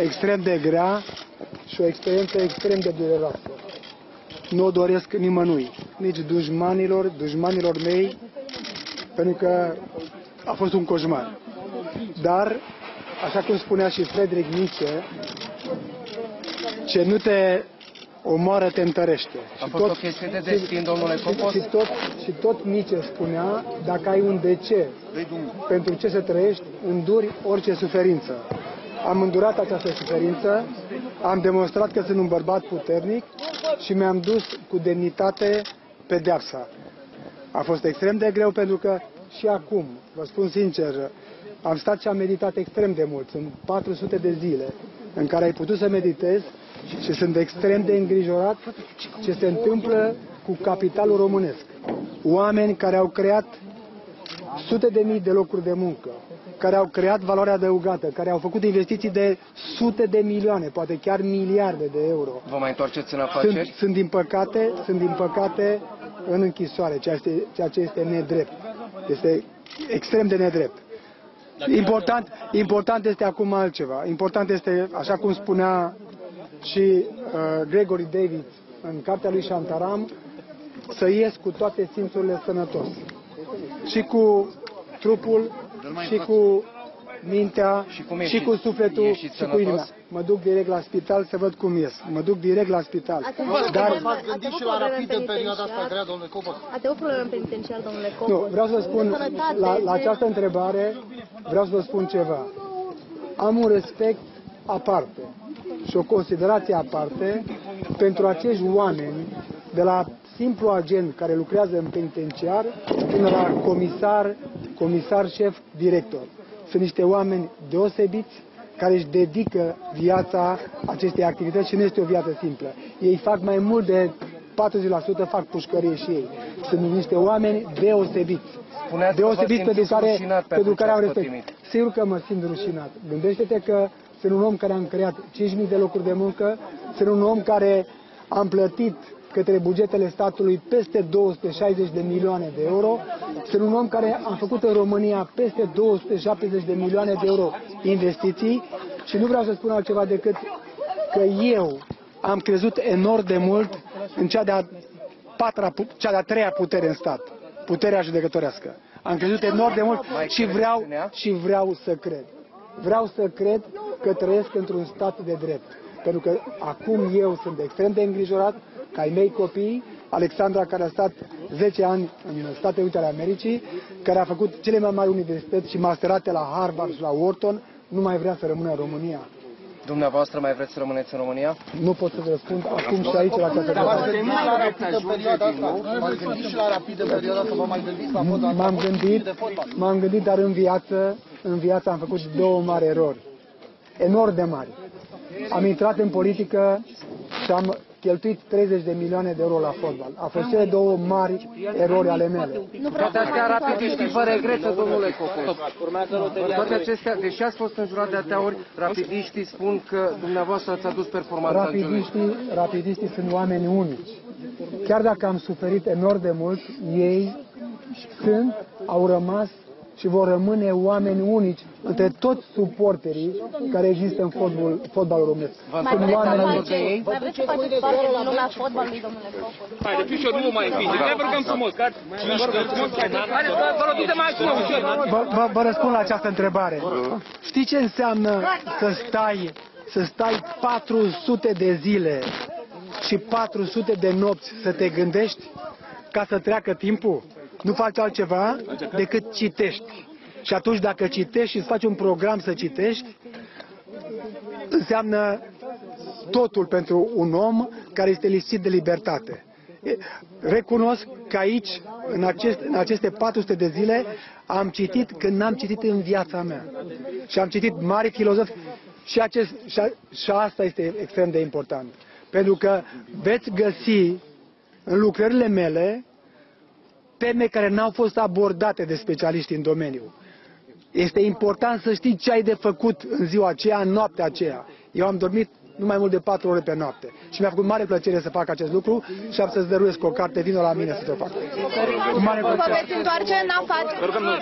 extrem de grea și o experiență extrem de dureroasă. Nu o doresc nimănui, nici dușmanilor, dușmanilor mei, pentru că a fost un coșmar. Dar, așa cum spunea și Friedrich Nietzsche, ce nu te omoară te întărește. A Și fost o chestie de destin, domnule și, Copos? și, tot, și tot Nietzsche spunea, dacă ai un de ce pentru ce să trăiești, înduri orice suferință. Am îndurat această suferință, am demonstrat că sunt un bărbat puternic și mi-am dus cu demnitate pedeapsa. A fost extrem de greu pentru că și acum, vă spun sincer, am stat și am meditat extrem de mult. Sunt 400 de zile în care ai putut să meditezi și sunt extrem de îngrijorat ce se întâmplă cu capitalul românesc. Oameni care au creat sute de mii de locuri de muncă, care au creat valoare adăugată, care au făcut investiții de sute de milioane, poate chiar miliarde de euro. Vă mai întoarceți în Sunt, afaceri? sunt din păcate, sunt din păcate în închisoare, ceea ce, ceea ce este nedrept. Este extrem de nedrept. Important, important este acum altceva. Important este, așa cum spunea și uh, Gregory David în cartea lui Shantaram, să ies cu toate simțurile sănătos. Și cu trupul, și cu mintea, Și cum și ieșiți? cu sufletul, Ieșiți și cu sănătos? inima. Mă duc direct la spital să văd cum ies. Mă duc direct la spital. Ați avut Dar, probleme- V-ați ați gândit avut și la probleme rapid în perioada asta penitenciar? grea, domnule Copos? Ați avut probleme în penitenciar, domnule Copos? nu, vreau să vă spun, De sănătate, la, la de- această întrebare, vreau să vă spun ceva. Am un respect aparte și o considerație aparte pentru acești oameni, de la simplu agent care lucrează în penitenciar până la comisar, comisar șef, director. Sunt niște oameni deosebiți care își dedică viața acestei activități și nu este o viață simplă. Ei fac mai mult de 40% fac pușcărie și ei. Sunt niște oameni deosebiți. Spuneați că vă deosebiți pentru simțiți care, rușinat pentru pentru care ce am ați respect. pătimit. Sigur că mă simt rușinat. Gândește-te că sunt un om care am creat 5.000 de locuri de muncă, sunt un om care am plătit către bugetele statului peste 260 de milioane de euro. Sunt un om care am făcut în România peste 270 de milioane de euro investiții și nu vreau să spun altceva decât că eu am crezut enorm de mult în cea de-a patra, pu- cea de-a treia putere în stat, puterea judecătorească. Am crezut enorm de mult Mai și credeți vreau, în ea? și vreau să cred. Vreau să cred că trăiesc într-un stat de drept. Pentru că acum eu sunt extrem de îngrijorat ca ai mei copii, Alexandra care a stat 10 ani în Statele Unite ale Americii, care a făcut cele mai mari universități și masterate la Harvard și la Wharton, nu mai vrea să rămână în România. Dumneavoastră mai vreți să rămâneți în România? Nu pot să vă răspund acum și aici la această V-ați întrebare. gândit la rapid în perioada asta? V-ați gândit și la rapid în perioada asta? Vă mai gândiți la fotbal? M-am gândit, m-am gândit, dar în viață, în viață am făcut două mari erori. Enorm de mari. Am intrat în politică și am cheltuit 30 de milioane de euro la fotbal. A fost cele două mari erori ale mele. Nu vreau să Toate astea faceți rapidiștii toate vă de- regretă, domnule Copos. Toate acestea, deși ați fost înjurat de atâtea ori, rapidiștii spun că dumneavoastră ați adus performanța în juridic. Rapidiștii, rapidiștii sunt oameni unici. Chiar dacă am suferit enorm de mult, ei sunt, au rămas și vor rămâne oameni unici între toți suporterii care există în fotbal, fotbalul românesc. Mai Sunt vreți să oameni alături de ei? faceți, mai vreți să faceți parte din lumea fotbalului, domnule Copos? Haide, fișor, nu mai împinge. Hai, vă rugăm frumos, că vă rugăm frumos. Haide, vă vă rog, du-te mai acolo, ușor. Vă, vă, vă răspund la această întrebare. Știi ce înseamnă să stai, să stai 400 de zile și 400 de nopți să te gândești ca să treacă timpul? Nu faci altceva decât citești. Și atunci dacă citești și îți faci un program să citești, înseamnă totul pentru un om care este lipsit de libertate. E, Recunosc că aici, în, acest, în aceste 400 de zile, am citit când n-am citit în viața mea. Și am citit mari filozofi și, acest, și, a, și asta este extrem de important. Pentru că veți găsi în lucrările mele teme care n-au fost abordate de specialiști în domeniu. Este important să știi ce ai de făcut în ziua aceea, în noaptea aceea. Eu am dormit nu mai mult de patru ore pe noapte. Și mi-a făcut mare plăcere să fac acest lucru și am să-ți dăruiesc o carte, vină la mine să te fac. Cu mare Vă plăcere. veți întoarce în afaceri? Vă rugăm, nu.